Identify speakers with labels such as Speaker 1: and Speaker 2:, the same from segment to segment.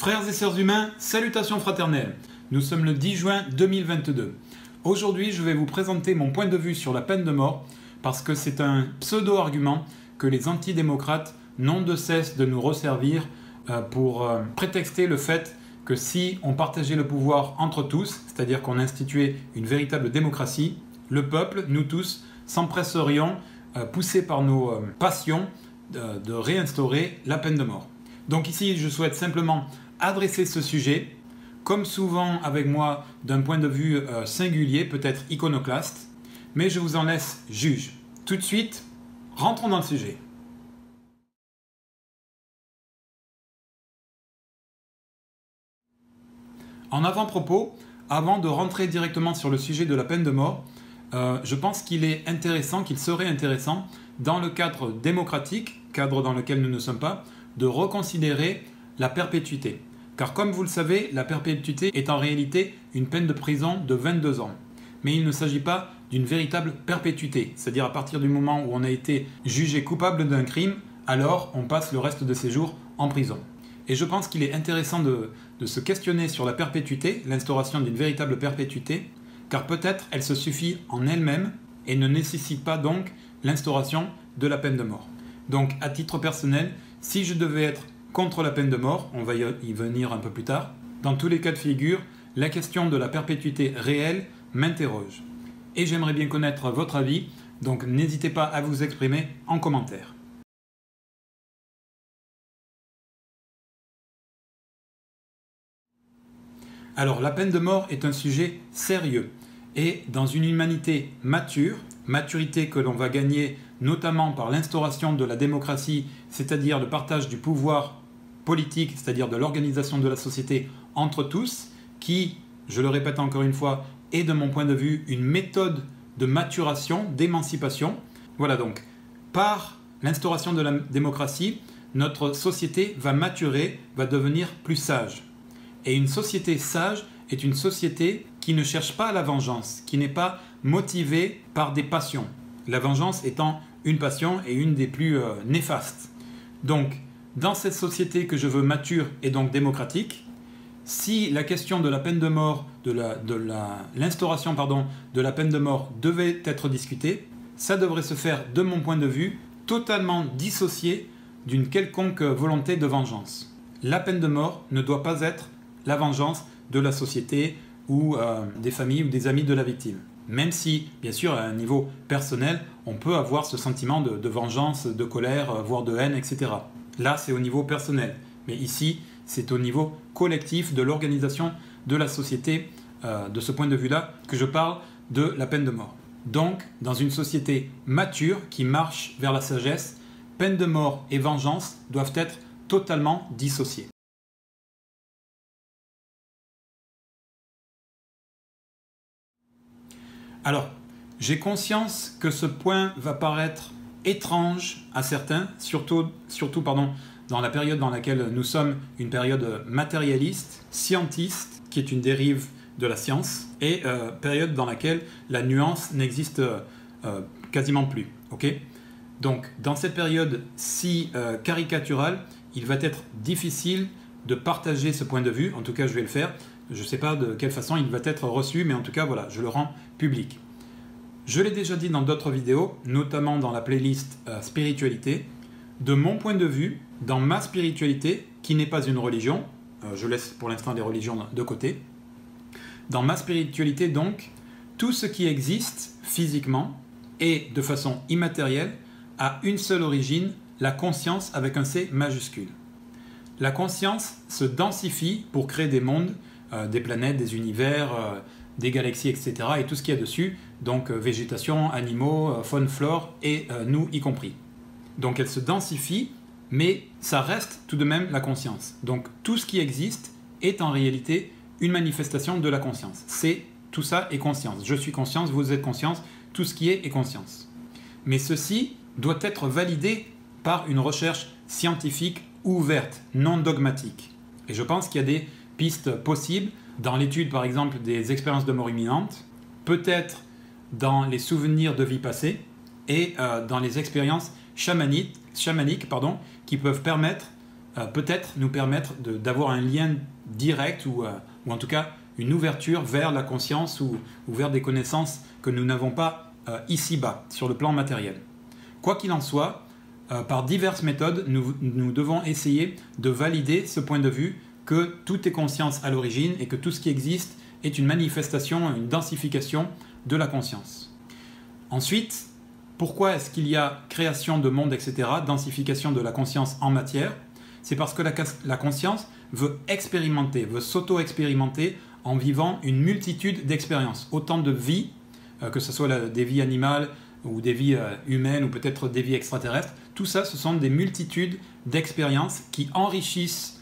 Speaker 1: Frères et sœurs humains, salutations fraternelles. Nous sommes le 10 juin 2022. Aujourd'hui, je vais vous présenter mon point de vue sur la peine de mort parce que c'est un pseudo-argument que les antidémocrates n'ont de cesse de nous resservir euh, pour euh, prétexter le fait que si on partageait le pouvoir entre tous, c'est-à-dire qu'on instituait une véritable démocratie, le peuple, nous tous, s'empresserions, euh, poussés par nos passions, de réinstaurer la peine de mort. Donc ici, je souhaite simplement adresser ce sujet, comme souvent avec moi, d'un point de vue euh, singulier, peut-être iconoclaste, mais je vous en laisse juge. Tout de suite, rentrons dans le sujet. En avant-propos, avant de rentrer directement sur le sujet de la peine de mort, euh, je pense qu'il est intéressant, qu'il serait intéressant, dans le cadre démocratique, cadre dans lequel nous ne sommes pas, de reconsidérer la perpétuité. Car comme vous le savez, la perpétuité est en réalité une peine de prison de 22 ans. Mais il ne s'agit pas d'une véritable perpétuité, c'est-à-dire à partir du moment où on a été jugé coupable d'un crime, alors on passe le reste de ses jours en prison. Et je pense qu'il est intéressant de, se questionner sur la perpétuité, l'instauration d'une véritable perpétuité, car peut-être elle se suffit en elle-même et ne nécessite pas donc l'instauration de la peine de mort. Donc à titre personnel, si je devais être contre la peine de mort, on va y venir un peu plus tard, dans tous les cas de figure, la question de la perpétuité réelle m'interroge. Et j'aimerais bien connaître votre avis, donc n'hésitez pas à vous exprimer en commentaire. Alors la peine de mort est un sujet sérieux et dans une humanité mature, maturité que l'on va gagner notamment par l'instauration de la démocratie, c'est-à-dire le partage du pouvoir politique, c'est-à-dire de l'organisation de la société entre tous, qui, je le répète encore une fois, est de mon point de vue une méthode de maturation, d'émancipation. Voilà donc, par l'instauration de la démocratie, notre société va maturer, va devenir plus sage. Et une société sage est une société qui ne cherche pas la vengeance, qui n'est pas motivée par des passions. La vengeance étant une passion et une des plus euh, néfastes. Donc, dans cette société que je veux mature et donc démocratique, si la question de la peine de mort, de l'instauration pardon, de la peine de mort devait être discutée, ça devrait se faire, de mon point de vue, totalement dissocié d'une quelconque volonté de vengeance. La peine de mort ne doit pas être la vengeance de la société ou euh, des familles ou des amis de la victime. Même si, bien sûr, à un niveau personnel, on peut avoir ce sentiment de, vengeance, de colère, euh, voire de haine, etc. Là, c'est au niveau personnel. Mais ici, c'est au niveau collectif de l'organisation de la société, euh, de ce point de vue-là, que je parle de la peine de mort. Donc, dans une société mature qui marche vers la sagesse, peine de mort et vengeance doivent être totalement dissociées. Alors, j'ai conscience que ce point va paraître étrange à certains, surtout, surtout pardon, dans la période dans laquelle nous sommes, une période matérialiste, scientiste, qui est une dérive de la science, et euh, période dans laquelle la nuance n'existe euh, quasiment plus. Donc, dans cette période si euh, caricaturale, il va être difficile de partager ce point de vue, en tout cas je vais le faire, je ne sais pas de quelle façon il va être reçu, mais en tout cas, voilà, je le rends public. Je l'ai déjà dit dans d'autres vidéos, notamment dans la playlist euh, spiritualité. De mon point de vue, dans ma spiritualité, qui n'est pas une religion, euh, je laisse pour l'instant les religions de côté, dans ma spiritualité donc, tout ce qui existe physiquement et de façon immatérielle a une seule origine, la conscience avec un C majuscule. La conscience se densifie pour créer des mondes euh, des planètes, des univers, des galaxies, etc. et tout ce qu'il y a dessus, donc euh, végétation, animaux, faune, flore, et nous y compris. Donc elle se densifie, mais ça reste tout de même la conscience. Donc tout ce qui existe est en réalité une manifestation de la conscience. C'est tout ça est conscience. Je suis conscience, vous êtes conscience, tout ce qui est est conscience. Mais ceci doit être validé par une recherche scientifique ouverte, non dogmatique. Et je pense qu'il y a des pistes possibles dans l'étude, par exemple, des expériences de mort imminente, peut-être dans les souvenirs de vie passée et euh, dans les expériences chamaniques, pardon, qui peuvent permettre peut-être nous permettre d'avoir un lien direct ou, ou, en tout cas une ouverture vers la conscience ou, vers des connaissances que nous n'avons pas ici-bas, sur le plan matériel. Quoi qu'il en soit, par diverses méthodes, nous devons essayer de valider ce point de vue que tout est conscience à l'origine et que tout ce qui existe est une manifestation, une densification de la conscience. Ensuite, pourquoi est-ce qu'il y a création de monde, etc., densification de la conscience en matière? C'est parce que la, conscience veut expérimenter, veut s'auto-expérimenter en vivant une multitude d'expériences, autant de vies, euh, que ce soit des vies animales ou des vies euh, humaines ou peut-être des vies extraterrestres. Tout ça, ce sont des multitudes d'expériences qui enrichissent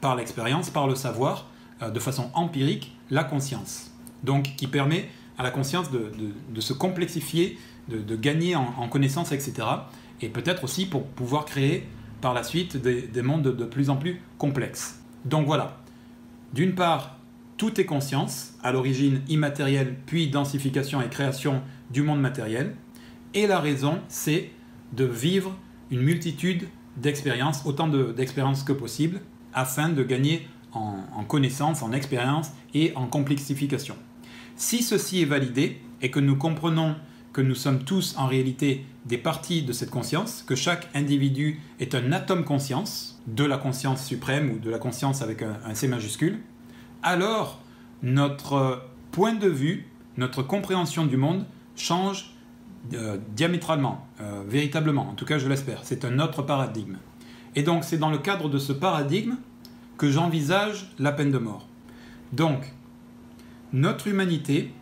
Speaker 1: par l'expérience, par le savoir, de façon empirique, la conscience. Donc qui permet à la conscience de, se complexifier, de, gagner en, connaissances, etc. Et peut-être aussi pour pouvoir créer par la suite des, mondes de, plus en plus complexes. Donc voilà, d'une part, tout est conscience, à l'origine immatérielle, puis densification et création du monde matériel. Et la raison, c'est de vivre une multitude d'expériences, autant d'expériences que possible, afin de gagner en, en connaissance, en expérience et en complexification. Si ceci est validé et que nous comprenons que nous sommes tous en réalité des parties de cette conscience, que chaque individu est un atome conscience de la conscience suprême ou de la conscience avec un, C majuscule, alors notre point de vue, notre compréhension du monde change euh, diamétralement, euh, véritablement, en tout cas je l'espère. C'est un autre paradigme. Et donc c'est dans le cadre de ce paradigme que j'envisage la peine de mort. Donc, notre humanité,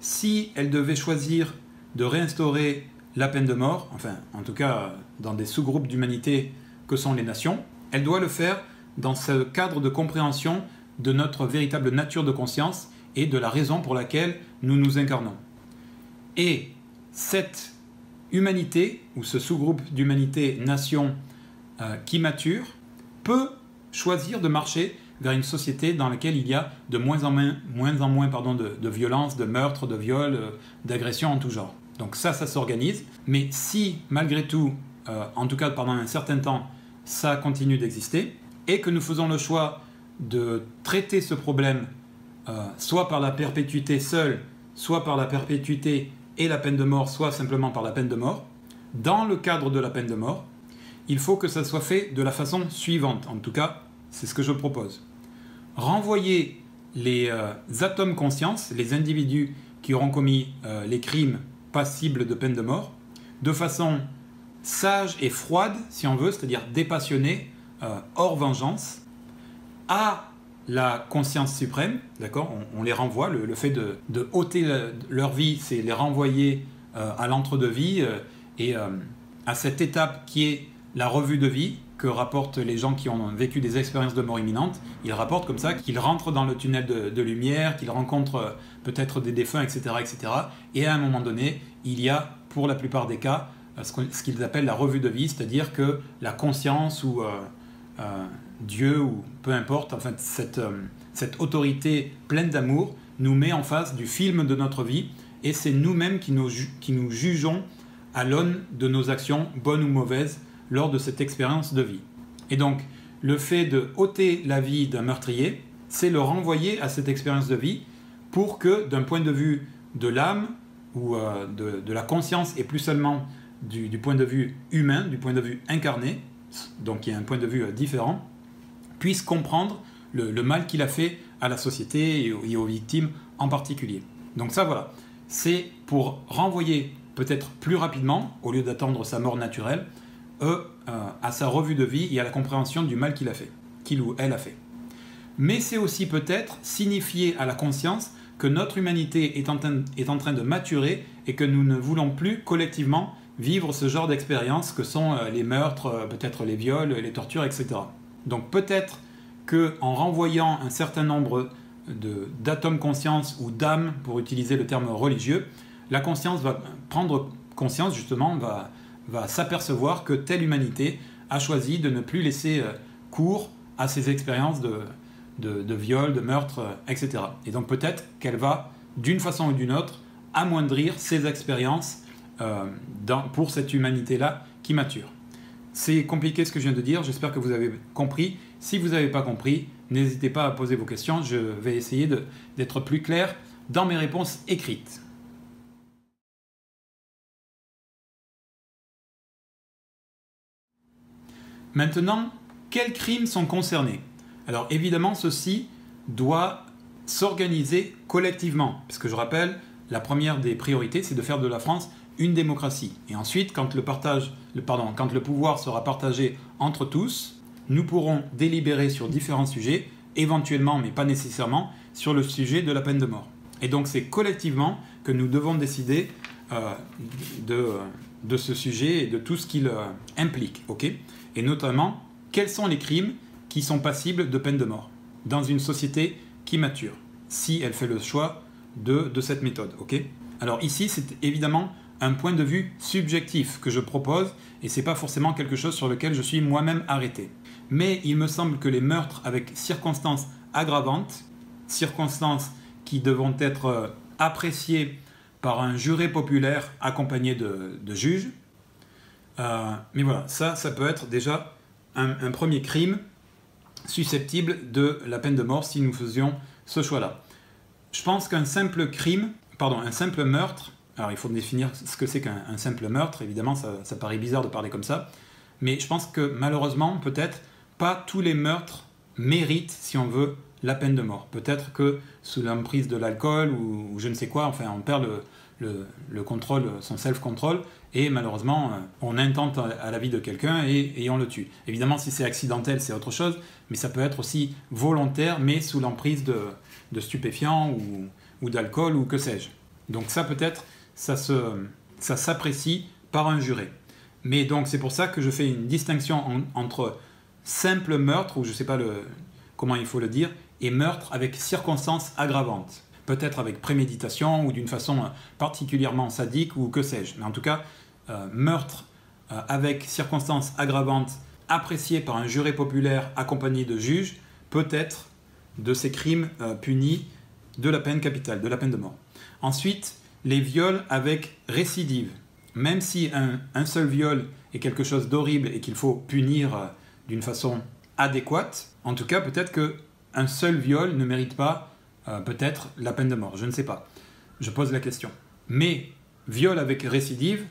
Speaker 1: si elle devait choisir de réinstaurer la peine de mort, enfin en tout cas dans des sous-groupes d'humanité que sont les nations, elle doit le faire dans ce cadre de compréhension de notre véritable nature de conscience et de la raison pour laquelle nous nous incarnons. Et cette humanité, ou ce sous-groupe d'humanité nation euh, qui mature, peut choisir de marcher vers une société dans laquelle il y a de moins en moins, moins, en moins pardon, de, violences, de meurtres, de viols, euh, d'agressions en tout genre. Donc ça, ça s'organise. Mais si, malgré tout, euh, en tout cas pendant un certain temps, ça continue d'exister, et que nous faisons le choix de traiter ce problème soit par la perpétuité seule, soit par la perpétuité et la peine de mort, soit simplement par la peine de mort, dans le cadre de la peine de mort, il faut que ça soit fait de la façon suivante. En tout cas, c'est ce que je propose renvoyer les euh, atomes conscience, les individus qui auront commis euh, les crimes passibles de peine de mort, de façon sage et froide, si on veut, c'est-à-dire dépassionnée, euh, hors vengeance, à la conscience suprême, d'accord on, les renvoie, le, fait de, ôter leur vie, c'est les renvoyer à l'entre-deux-vie et à cette étape qui est la revue de vie, que rapportent les gens qui ont vécu des expériences de mort imminente. Ils rapportent comme ça qu'ils rentrent dans le tunnel de, lumière, qu'ils rencontrent euh, peut-être des défunts, etc., etc. Et à un moment donné, il y a, pour la plupart des cas, euh, ce qu'ils appellent la revue de vie, c'est-à-dire que la conscience ou euh, Dieu ou peu importe, enfin cette, cette autorité pleine d'amour nous met en face du film de notre vie et c'est nous-mêmes qui qui nous jugeons à l'aune de nos actions, bonnes ou mauvaises, lors de cette expérience de vie. Et donc, le fait de ôter la vie d'un meurtrier, c'est le renvoyer à cette expérience de vie pour que, d'un point de vue de l'âme ou euh, de, la conscience, et plus seulement du, point de vue humain, du point de vue incarné, donc il y a un point de vue euh, différent, puisse comprendre le, mal qu'il a fait à la société et aux victimes en particulier. Donc ça, voilà, c'est pour renvoyer peut-être plus rapidement, au lieu d'attendre sa mort naturelle, eux, à sa revue de vie et à la compréhension du mal qu'il a fait, qu'il ou elle a fait. Mais c'est aussi peut-être signifier à la conscience que notre humanité est en, train, est en train de maturer et que nous ne voulons plus collectivement vivre ce genre d'expériences que sont euh, les meurtres, euh, peut-être les viols, les tortures, etc. Donc peut-être que en renvoyant un certain nombre d'atomes conscience ou d'âmes, pour utiliser le terme religieux, la conscience va prendre conscience justement, va, va s'apercevoir que telle humanité a choisi de ne plus laisser euh, cours à ces expériences de, de, viol, de meurtre, euh, etc. Et donc peut-être qu'elle va, d'une façon ou d'une autre, amoindrir ces expériences euh, pour cette humanité-là qui mature. c'est compliqué ce que je viens de dire, j'espère que vous avez compris. Si vous n'avez pas compris, n'hésitez pas à poser vos questions, je vais essayer d'être plus clair dans mes réponses écrites. Maintenant, quels crimes sont concernés? Alors évidemment, ceci doit s'organiser collectivement, parce que je rappelle, la première des priorités, c'est de faire de la France une démocratie. Et ensuite, quand le, partage, le, pardon, quand le pouvoir sera partagé entre tous, nous pourrons délibérer sur différents sujets, éventuellement, mais pas nécessairement, sur le sujet de la peine de mort. Et donc c'est collectivement que nous devons décider euh, de, ce sujet et de tout ce qu'il euh, implique. ok? Et notamment, quels sont les crimes qui sont passibles de peine de mort dans une société qui mature, si elle fait le choix de, cette méthode. ok? Alors ici, c'est évidemment un point de vue subjectif que je propose et c'est pas forcément quelque chose sur lequel je suis moi-même arrêté. Mais il me semble que les meurtres avec circonstances aggravantes, circonstances qui devront être euh, appréciées par un juré populaire accompagné de, juges, euh, mais voilà, ça, ça peut être déjà un, un premier crime susceptible de la peine de mort si nous faisions ce choix-là. Je pense qu'un simple crime, pardon, un simple meurtre alors il faut définir ce que c'est qu'un simple meurtre, évidemment ça, paraît bizarre de parler comme ça, mais je pense que malheureusement peut-être pas tous les meurtres méritent, si on veut, la peine de mort. Peut-être que sous l'emprise de l'alcool ou, je ne sais quoi, enfin on perd le, contrôle, son self-control, et malheureusement euh, on intente à la vie de quelqu'un et, on le tue. Évidemment si c'est accidentel c'est autre chose, mais ça peut être aussi volontaire, mais sous l'emprise de, stupéfiants ou, ou d'alcool ou que sais-je. Donc ça peut-être ça ça s'apprécie par un juré. Mais donc c'est pour ça que je fais une distinction entre simple meurtre, ou je ne sais pas le, comment il faut le dire, et meurtre avec circonstances aggravantes. Peut-être avec préméditation ou d'une façon particulièrement sadique ou que sais-je. Mais en tout cas, euh, meurtre euh, avec circonstances aggravantes appréciées par un juré populaire accompagné de juges peut être de ces crimes euh, punis de la peine capitale, de la peine de mort. Ensuite, les viols avec récidive. Même si un, seul viol est quelque chose d'horrible et qu'il faut punir d'une façon adéquate, en tout cas peut-être que un seul viol ne mérite pas euh, peut-être la peine de mort. Je ne sais pas. Je pose la question. Mais viol avec récidive,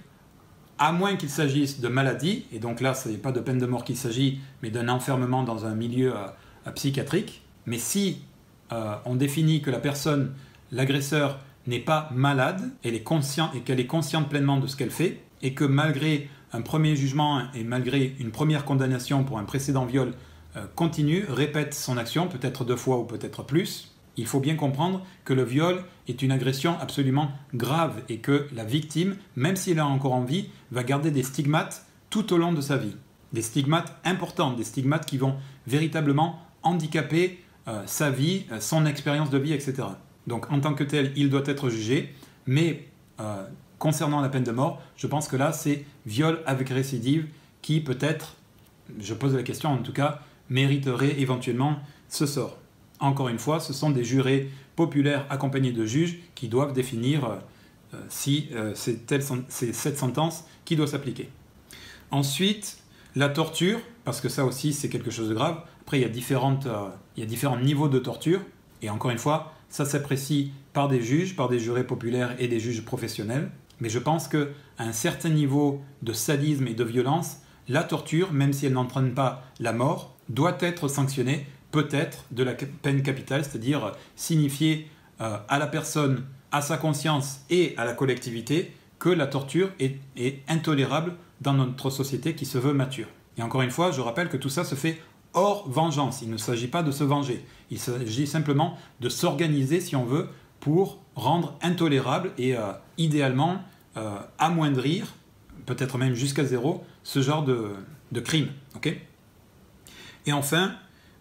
Speaker 1: à moins qu'il s'agisse de maladie, et donc là ce n'est pas de peine de mort qu'il s'agit, mais d'un enfermement dans un milieu euh, psychiatrique, mais si on définit que la personne, l'agresseur, n'est pas malade, elle est consciente et qu'elle est consciente pleinement de ce qu'elle fait, et que malgré un premier jugement et malgré une première condamnation pour un précédent viol, euh, continue, répète son action, peut-être deux fois ou peut-être plus, il faut bien comprendre que le viol est une agression absolument grave et que la victime, même si elle a encore envie, va garder des stigmates tout au long de sa vie. Des stigmates importants, des stigmates qui vont véritablement handicaper euh, sa vie, euh, son expérience de vie, etc. Donc en tant que tel, il doit être jugé, mais euh, concernant la peine de mort, je pense que là, c'est viol avec récidive qui peut-être, je pose la question en tout cas, mériterait éventuellement ce sort. Encore une fois, ce sont des jurés populaires accompagnés de juges qui doivent définir euh, euh, si c'est cette sentence qui doit s'appliquer. Ensuite, la torture, parce que ça aussi c'est quelque chose de grave. Après, il y, a différentes, il y a différents niveaux de torture. Et encore une fois, ça s'apprécie par des juges, par des jurés populaires et des juges professionnels. Mais je pense qu'à un certain niveau de sadisme et de violence, la torture, même si elle n'entraîne pas la mort, doit être sanctionnée peut-être de la peine capitale, c'est-à-dire signifier euh, à la personne, à sa conscience et à la collectivité que la torture est, intolérable dans notre société qui se veut mature. Et encore une fois, je rappelle que tout ça se fait hors vengeance. Il ne s'agit pas de se venger. Il s'agit simplement de s'organiser, si on veut, pour rendre intolérable et euh, idéalement euh, amoindrir, peut-être même jusqu'à zéro, ce genre de, crime. et enfin,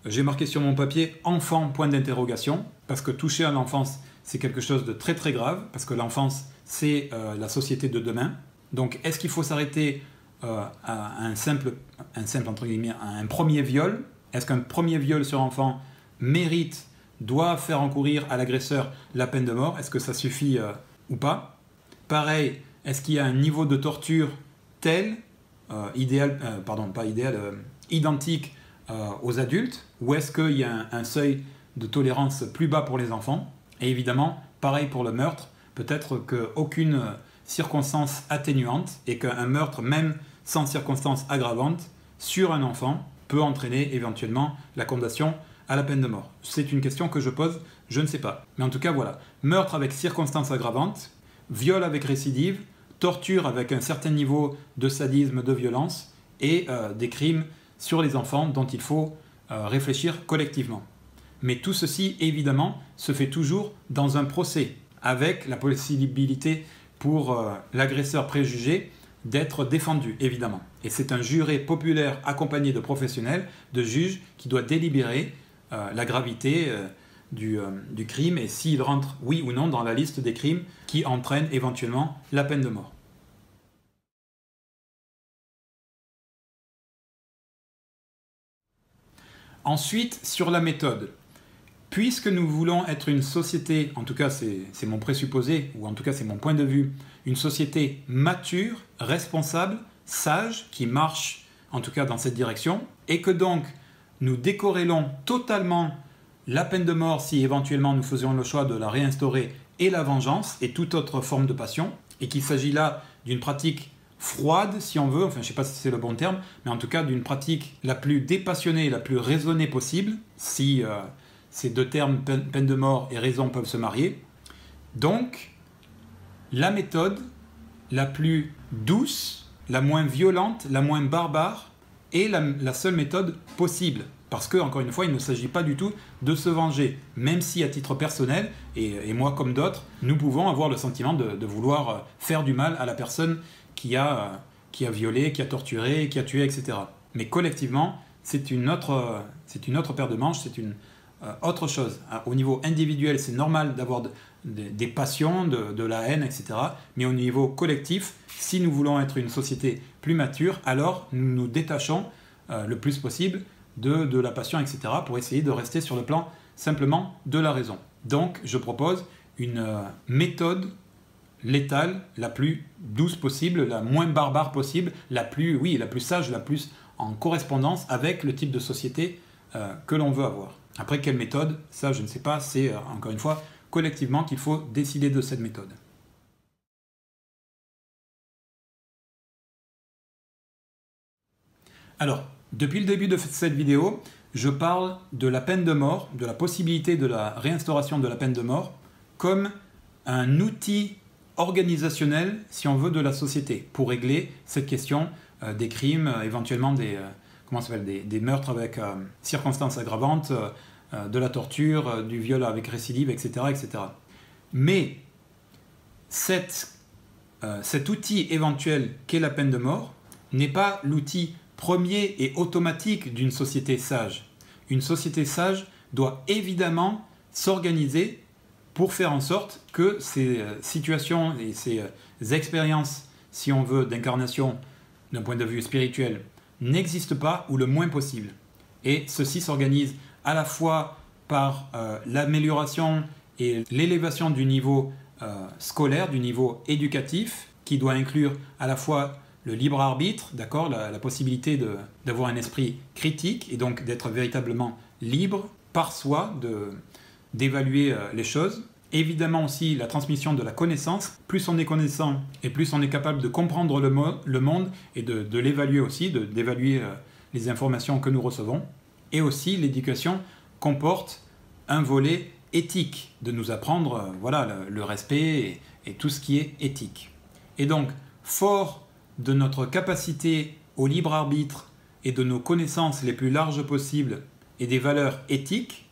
Speaker 1: j'ai marqué sur mon papier enfant point d'interrogation, parce que toucher à l'enfance, c'est quelque chose de très très grave, parce que l'enfance, c'est euh, la société de demain. Donc est-ce qu'il faut s'arrêter à un simple, un simple entre guillemets, à un premier viol? Est-ce qu'un premier viol sur enfant mérite, doit faire encourir à l'agresseur la peine de mort? Est-ce que ça suffit euh, ou pas? Pareil, est-ce qu'il y a un niveau de torture tel idéal, pardon, pas idéal, identique aux adultes, ou est-ce qu'il y a un, seuil de tolérance plus bas pour les enfants Et évidemment, pareil pour le meurtre, peut-être qu'aucune circonstance atténuante et qu'un meurtre, même sans circonstance aggravante, sur un enfant peut entraîner éventuellement la condamnation à la peine de mort C'est une question que je pose, je ne sais pas. Mais en tout cas, voilà. Meurtre avec circonstances aggravantes, viol avec récidive, torture avec un certain niveau de sadisme, de violence, et euh, des crimes sur les enfants dont il faut euh, réfléchir collectivement. Mais tout ceci, évidemment, se fait toujours dans un procès, avec la possibilité pour euh, l'agresseur préjugé d'être défendu, évidemment. Et c'est un juré populaire accompagné de professionnels, de juges, qui doit délibérer euh, la gravité du, crime et s'il rentre, oui ou non, dans la liste des crimes qui entraînent éventuellement la peine de mort. Ensuite, sur la méthode. Puisque nous voulons être une société, en tout cas c'est mon présupposé, ou en tout cas c'est mon point de vue, une société mature, responsable, sage, qui marche en tout cas dans cette direction, et que donc nous décorrélons totalement la peine de mort si éventuellement nous faisions le choix de la réinstaurer et la vengeance et toute autre forme de passion, et qu'il s'agit là d'une pratique froide, si on veut, enfin je sais pas si c'est le bon terme, mais en tout cas d'une pratique la plus dépassionnée, la plus raisonnée possible, si euh, ces deux termes, peine de mort et raison, peuvent se marier. Donc, la méthode la plus douce, la moins violente, la moins barbare, est la, seule méthode possible. Parce que, encore une fois, il ne s'agit pas du tout de se venger, même si à titre personnel, et, moi comme d'autres, nous pouvons avoir le sentiment de, vouloir euh, faire du mal à la personne qui a, qui a violé, qui a torturé, qui a tué, etc. Mais collectivement, c'est une autre, c'est une autre paire de manches, c'est une, euh, autre chose. Ah, au niveau individuel, c'est normal d'avoir des passions, de, la haine, etc. Mais au niveau collectif, si nous voulons être une société plus mature, alors nous nous détachons euh, le plus possible de, la passion, etc. pour essayer de rester sur le plan simplement de la raison. Donc, je propose une euh, méthode létale, la plus douce possible, la moins barbare possible, la plus, oui, la plus sage, la plus en correspondance avec le type de société que l'on veut avoir. Après, quelle méthode? Ça, je ne sais pas. C'est, euh, encore une fois, collectivement qu'il faut décider de cette méthode. Alors, depuis le début de cette vidéo, je parle de la peine de mort, de la possibilité de la réinstauration de la peine de mort, comme un outil organisationnel, si on veut, de la société, pour régler cette question euh, des crimes, euh, éventuellement des, comment s'appelle, des, meurtres avec euh, circonstances aggravantes, euh, euh, de la torture, du viol avec récidive, etc. etc. Mais cet outil éventuel qu'est la peine de mort n'est pas l'outil premier et automatique d'une société sage. Une société sage doit évidemment s'organiser pour faire en sorte que ces situations et ces expériences, si on veut, d'incarnation d'un point de vue spirituel, n'existe pas ou le moins possible. Et ceci s'organise à la fois par euh, l'amélioration et l'élévation du niveau euh, scolaire, du niveau éducatif, qui doit inclure à la fois le libre arbitre, d'accord, la, possibilité d'avoir un esprit critique et donc d'être véritablement libre par soi, d'évaluer euh, les choses, évidemment aussi la transmission de la connaissance. Plus on est connaissant et plus on est capable de comprendre le, monde et de, l'évaluer aussi, d'évaluer euh, les informations que nous recevons. Et aussi l'éducation comporte un volet éthique, de nous apprendre euh, voilà, le, respect et, tout ce qui est éthique. Et donc, fort de notre capacité au libre arbitre et de nos connaissances les plus larges possibles et des valeurs éthiques,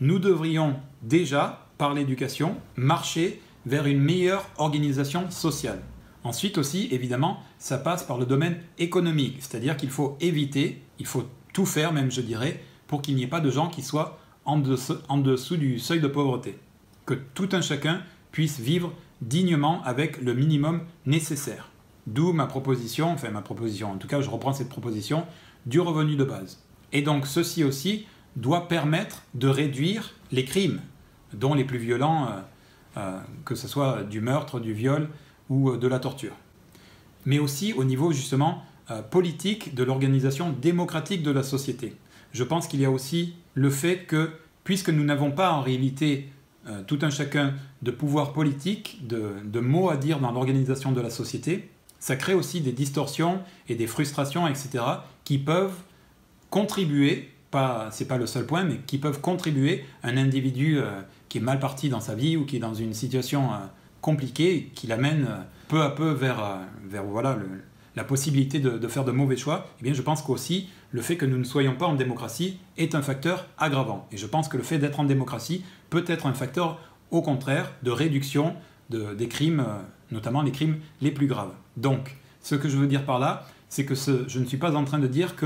Speaker 1: nous devrions déjà par l'éducation, marcher vers une meilleure organisation sociale. Ensuite aussi, évidemment, ça passe par le domaine économique, c'est-à-dire qu'il faut éviter, il faut tout faire même, je dirais, pour qu'il n'y ait pas de gens qui soient en dessous, du seuil de pauvreté. Que tout un chacun puisse vivre dignement avec le minimum nécessaire. D'où ma proposition, enfin ma proposition, en tout cas je reprends cette proposition, du revenu de base. Et donc ceci aussi doit permettre de réduire les crimes, dont les plus violents, euh, euh, que ce soit du meurtre, du viol ou euh, de la torture. Mais aussi au niveau justement politique de l'organisation démocratique de la société. Je pense qu'il y a aussi le fait que, puisque nous n'avons pas en réalité tout un chacun de pouvoir politique, de, mots à dire dans l'organisation de la société, ça crée aussi des distorsions et des frustrations, etc., qui peuvent contribuer, pas, c'est pas le seul point, mais qui peuvent contribuer à un individu euh, qui est mal parti dans sa vie ou qui est dans une situation compliquée, qui l'amène peu à peu vers, vers voilà, la possibilité de, faire de mauvais choix, eh bien, je pense qu'aussi le fait que nous ne soyons pas en démocratie est un facteur aggravant. Et je pense que le fait d'être en démocratie peut être un facteur, au contraire, de réduction des crimes, euh, notamment les crimes les plus graves. Donc, ce que je veux dire par là, c'est que je ne suis pas en train de dire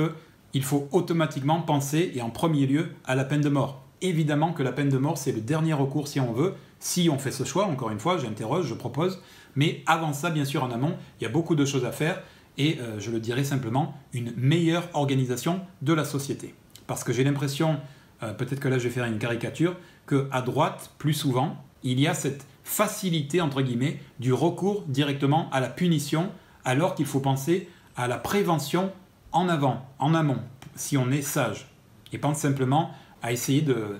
Speaker 1: qu'il faut automatiquement penser, et en premier lieu, à la peine de mort. Évidemment que la peine de mort, c'est le dernier recours si on veut, si on fait ce choix, encore une fois, j'interroge, je propose, mais avant ça, bien sûr, en amont, il y a beaucoup de choses à faire et, euh, je le dirais simplement, une meilleure organisation de la société. Parce que j'ai l'impression, euh, peut-être que là je vais faire une caricature, qu'à droite, plus souvent, il y a cette facilité, entre guillemets, du recours directement à la punition, alors qu'il faut penser à la prévention en avant, en amont, si on est sage. Et pense simplement à essayer de,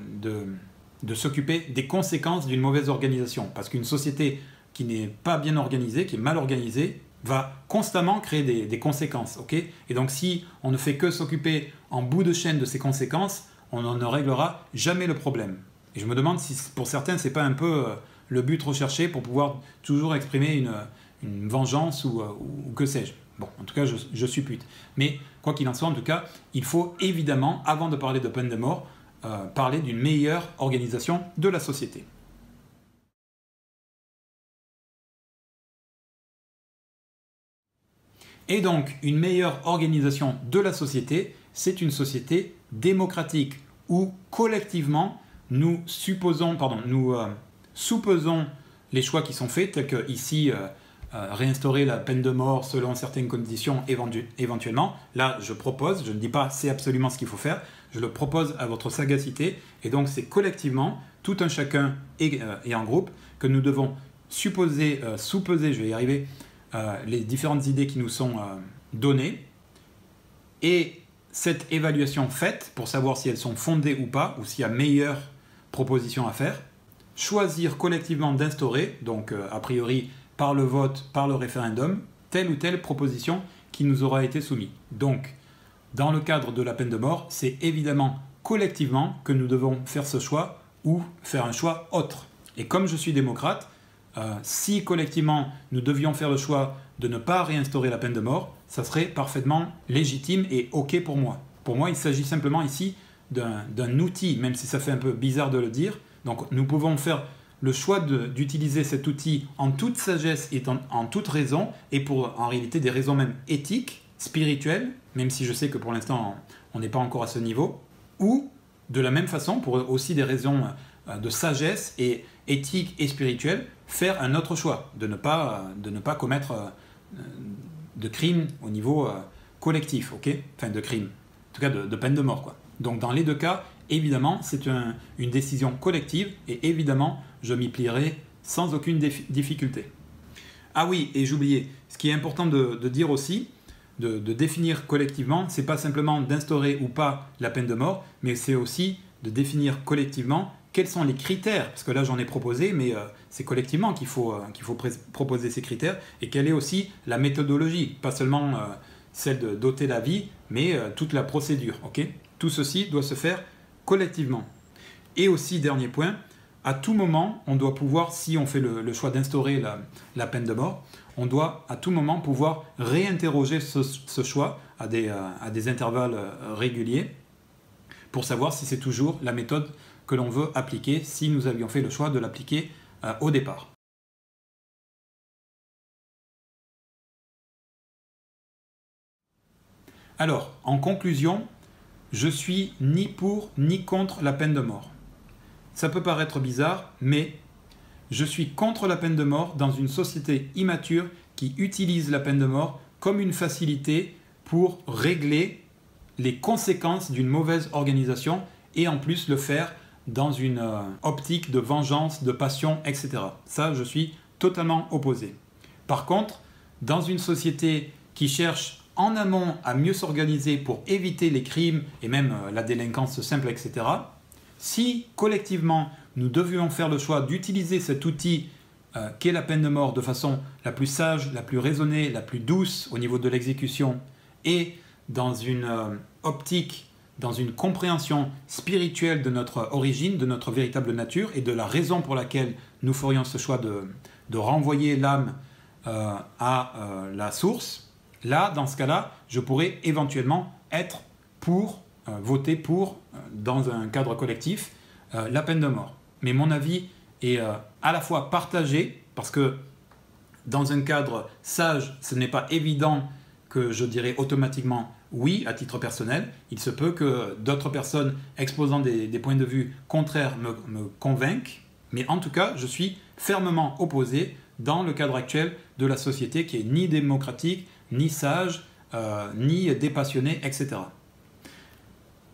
Speaker 1: de s'occuper des conséquences d'une mauvaise organisation. Parce qu'une société qui n'est pas bien organisée, qui est mal organisée, va constamment créer des, conséquences. ok? Et donc si on ne fait que s'occuper en bout de chaîne de ces conséquences, on ne réglera jamais le problème. Et je me demande si pour certains, c'est pas un peu euh, le but recherché pour pouvoir toujours exprimer une, vengeance ou, euh, que sais-je. Bon, en tout cas, je, suppute. Mais quoi qu'il en soit, en tout cas, il faut évidemment, avant de parler de peine de mort, euh, parler d'une meilleure organisation de la société. Et donc, une meilleure organisation de la société, c'est une société démocratique où collectivement nous supposons, pardon, nous euh, soupesons les choix qui sont faits, tels que ici euh, réinstaurer la peine de mort selon certaines conditions éventuellement. Là, je propose, je ne dis pas c'est absolument ce qu'il faut faire, je le propose à votre sagacité, et donc c'est collectivement, tout un chacun et, et, en groupe, que nous devons supposer, sous-peser, je vais y arriver, euh, les différentes idées qui nous sont euh, données et cette évaluation faite pour savoir si elles sont fondées ou pas, ou s'il y a meilleure proposition à faire, choisir collectivement d'instaurer, donc euh, a priori par le vote, par le référendum, telle ou telle proposition qui nous aura été soumise. Donc, dans le cadre de la peine de mort, c'est évidemment collectivement que nous devons faire ce choix ou faire un choix autre. Et comme je suis démocrate, euh, si collectivement nous devions faire le choix de ne pas réinstaurer la peine de mort, ça serait parfaitement légitime et OK pour moi. Pour moi, il s'agit simplement ici d'un outil, même si ça fait un peu bizarre de le dire. Donc nous pouvons faire le choix d'utiliser cet outil en toute sagesse et en, toute raison, et pour en réalité des raisons même éthiques, spirituelles, même si je sais que pour l'instant on n'est pas encore à ce niveau, ou de la même façon, pour aussi des raisons euh, de sagesse et éthique et spirituelle, faire un autre choix, de ne pas, de ne pas commettre euh, de crimes au niveau euh, collectif, ok? Enfin, de crimes, en tout cas de, peine de mort, quoi. Donc, dans les deux cas, évidemment, c'est une décision collective et évidemment, je m'y plierai sans aucune difficulté. Ah oui, et j'oubliais, ce qui est important de, dire aussi, de, définir collectivement, c'est pas simplement d'instaurer ou pas la peine de mort, mais c'est aussi de définir collectivement quels sont les critères Parce que là, j'en ai proposé, mais euh, c'est collectivement qu'il faut, euh, faut proposer ces critères. Et quelle est aussi la méthodologie Pas seulement euh, celle de doter la vie, mais toute la procédure. ok? Tout ceci doit se faire collectivement. Et aussi, dernier point, à tout moment, on doit pouvoir, si on fait le, choix d'instaurer la, peine de mort, on doit à tout moment pouvoir réinterroger ce, choix à des, à des intervalles réguliers pour savoir si c'est toujours la méthode que l'on veut appliquer si nous avions fait le choix de l'appliquer euh, au départ. Alors, en conclusion, je suis ni pour ni contre la peine de mort. Ça peut paraître bizarre, mais je suis contre la peine de mort dans une société immature qui utilise la peine de mort comme une facilité pour régler les conséquences d'une mauvaise organisation et en plus le faire dans une euh, optique de vengeance, de passion, etc. Ça, je suis totalement opposé. Par contre, dans une société qui cherche en amont à mieux s'organiser pour éviter les crimes et même euh, la délinquance simple, etc., si collectivement nous devions faire le choix d'utiliser cet outil euh, qu'est la peine de mort de façon la plus sage, la plus raisonnée, la plus douce au niveau de l'exécution et dans une euh, optique, dans une compréhension spirituelle de notre origine, de notre véritable nature et de la raison pour laquelle nous ferions ce choix de, renvoyer l'âme euh, à la source, là, dans ce cas-là, je pourrais éventuellement être pour, voter pour, dans un cadre collectif, la peine de mort. Mais mon avis est à la fois partagé, parce que dans un cadre sage, ce n'est pas évident que je dirais automatiquement oui à titre personnel. Il se peut que d'autres personnes exposant des, points de vue contraires me, convainquent, mais en tout cas, je suis fermement opposé dans le cadre actuel de la société qui est ni démocratique, ni sage, euh, ni dépassionné, etc.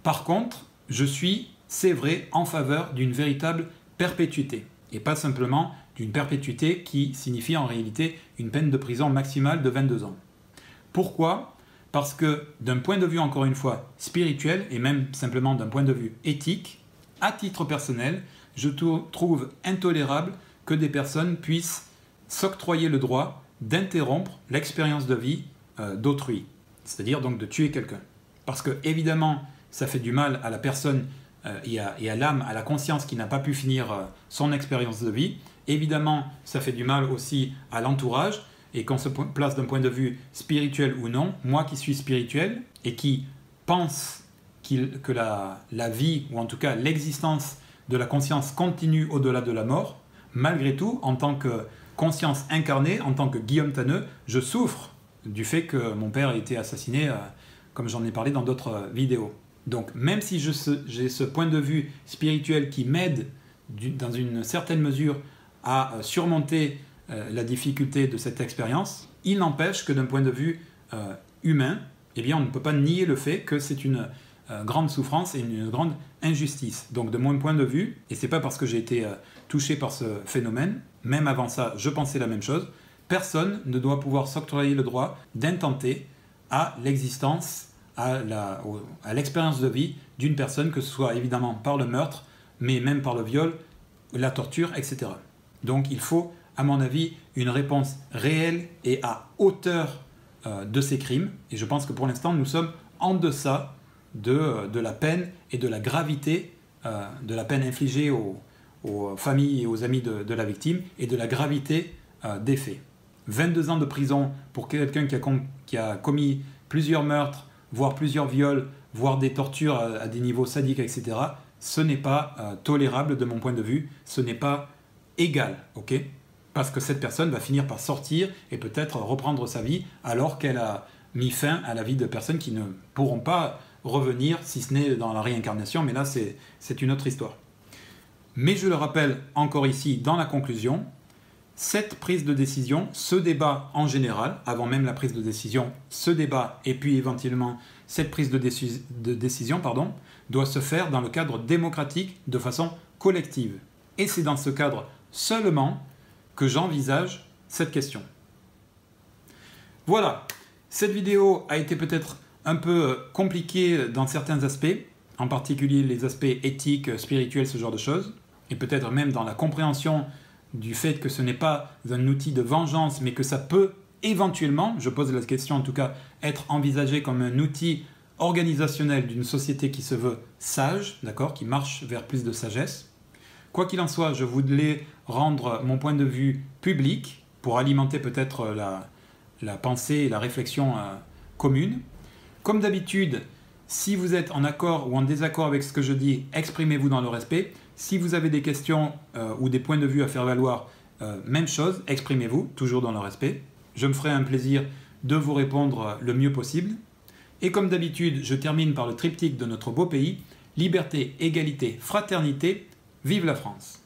Speaker 1: Par contre, je suis, c'est vrai, en faveur d'une véritable perpétuité et pas simplement d'une perpétuité qui signifie en réalité une peine de prison maximale de 22 ans. Pourquoi? Parce que d'un point de vue encore une fois spirituel et même simplement d'un point de vue éthique, à titre personnel, je trouve intolérable que des personnes puissent s'octroyer le droit d'interrompre l'expérience de vie euh, d'autrui, c'est-à-dire donc de tuer quelqu'un. Parce que évidemment, ça fait du mal à la personne euh, et à, l'âme, à la conscience qui n'a pas pu finir euh, son expérience de vie. Évidemment, ça fait du mal aussi à l'entourage, et qu'on se place d'un point de vue spirituel ou non, moi qui suis spirituel et qui pense que la, la, vie, ou en tout cas l'existence de la conscience continue au-delà de la mort, malgré tout, en tant que conscience incarnée, en tant que Guillaume Tanneux, je souffre du fait que mon père ait été assassiné, euh, comme j'en ai parlé dans d'autres vidéos. Donc même si j'ai ce point de vue spirituel qui m'aide dans une certaine mesure à euh, surmonter euh, la difficulté de cette expérience, il n'empêche que d'un point de vue euh, humain, eh bien, on ne peut pas nier le fait que c'est une grande souffrance et une grande injustice. Donc de mon point de vue, et c'est pas parce que j'ai été touché par ce phénomène, même avant ça, je pensais la même chose, personne ne doit pouvoir s'octroyer le droit d'intenter à l'existence à l'expérience de vie d'une personne, que ce soit évidemment par le meurtre, mais même par le viol, la torture, etc. Donc il faut, à mon avis, une réponse réelle et à hauteur euh, de ces crimes. Et je pense que pour l'instant, nous sommes en deçà de, euh, la peine et de la gravité euh, de la peine infligée aux, familles et aux amis de, la victime et de la gravité des faits. 22 ans de prison pour quelqu'un qui a commis plusieurs meurtres, voire plusieurs viols, voire des tortures à, des niveaux sadiques, etc., ce n'est pas euh, tolérable de mon point de vue, ce n'est pas égal, ok? Parce que cette personne va finir par sortir et peut-être reprendre sa vie alors qu'elle a mis fin à la vie de personnes qui ne pourront pas revenir, si ce n'est dans la réincarnation, mais là c'est une autre histoire. Mais je le rappelle encore ici dans la conclusion, cette prise de décision, ce débat en général, avant même la prise de décision, ce débat et puis éventuellement cette prise de, décision pardon, doit se faire dans le cadre démocratique de façon collective. Et c'est dans ce cadre seulement que j'envisage cette question. Voilà, cette vidéo a été peut-être un peu compliquée dans certains aspects, en particulier les aspects éthiques, spirituels, ce genre de choses, et peut-être même dans la compréhension du fait que ce n'est pas un outil de vengeance, mais que ça peut éventuellement, je pose la question en tout cas, être envisagé comme un outil organisationnel d'une société qui se veut sage, d'accord, qui marche vers plus de sagesse. Quoi qu'il en soit, je voulais rendre mon point de vue public pour alimenter peut-être la, pensée et la réflexion euh, commune. Comme d'habitude, si vous êtes en accord ou en désaccord avec ce que je dis, exprimez-vous dans le respect. Si vous avez des questions euh, ou des points de vue à faire valoir, euh, même chose, exprimez-vous, toujours dans le respect. Je me ferai un plaisir de vous répondre le mieux possible. Et comme d'habitude, je termine par le triptyque de notre beau pays, liberté, égalité, fraternité, vive la France.